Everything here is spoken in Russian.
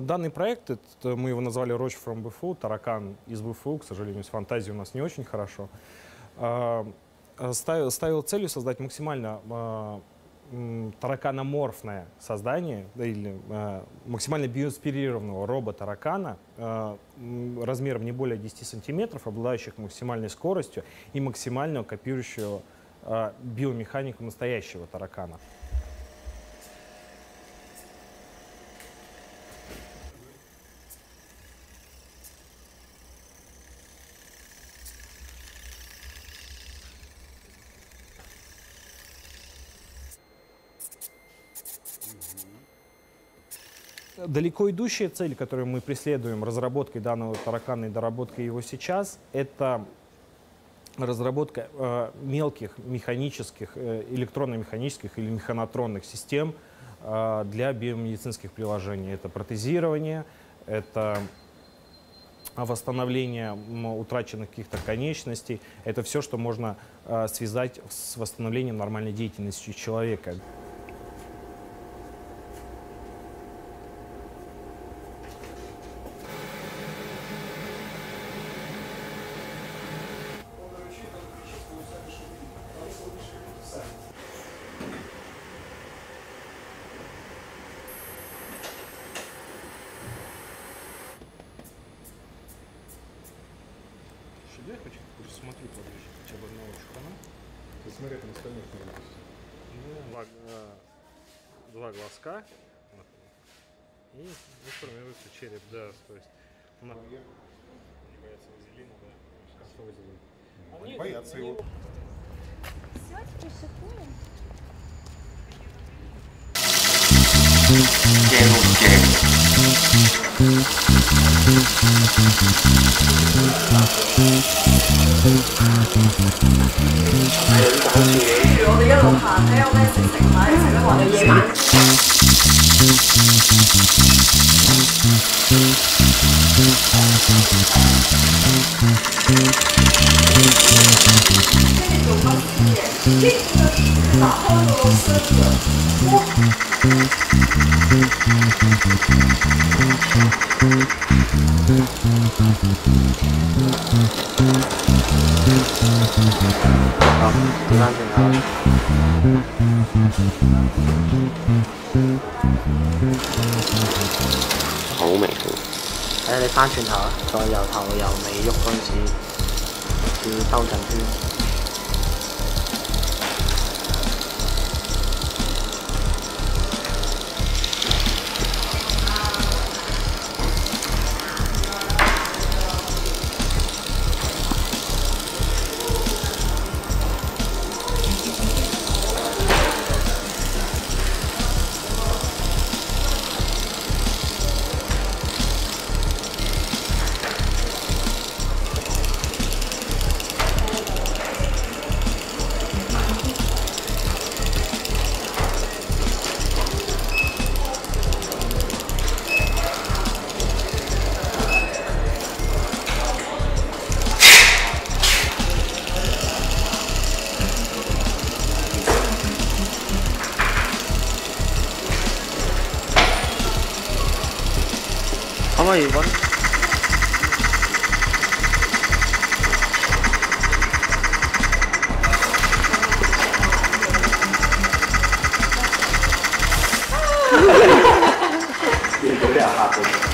Данный проект, это, мы его назвали Roach from БФУ, таракан из БФУ, к сожалению, с фантазией у нас не очень хорошо. Э, э, Ставил, ставил целью создать максимально э, тараканоморфное создание, да, или э, максимально биоинспирированного робота-таракана э, размером не более 10 сантиметров, обладающих максимальной скоростью и максимально копирующего э, биомеханику настоящего таракана. Далеко идущая цель, которую мы преследуем разработкой данного таракана и доработкой его сейчас, это разработка э, мелких механических, э, электронно-механических или механотронных систем э, для биомедицинских приложений. Это протезирование, это восстановление утраченных каких-то конечностей. Это все, что можно э, связать с восстановлением нормальной деятельности человека. Я хочу посмотреть хотя бы одного чухана. Посмотри, там остальных не Два, э, два глазка. И ну, формируется череп, да. То есть у нас- не боятся вазелина, да. Что вазелин? Они боятся его. Сядь, 不如我哋一路行，睇我咩食食买，睇我话你夜晚。好明显，睇下你翻转头，再由头由尾喐嗰阵，要兜阵圈。nói thì vẫn Thì cũng